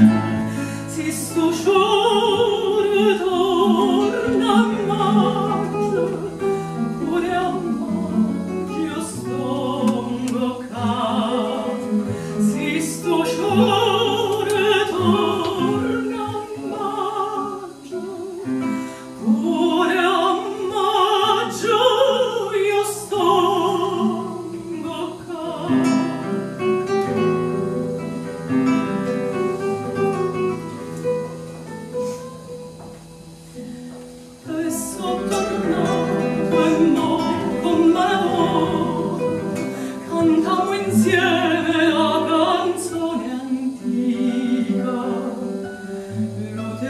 Thank you.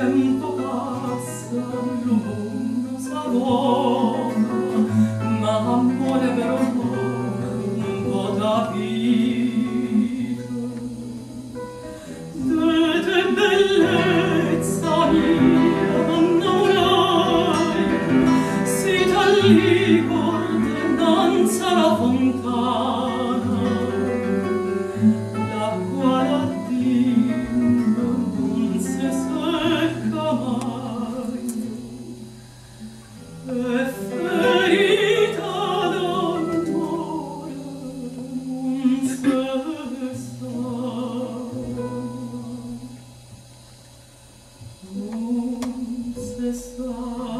vento casca lungo salone Oh.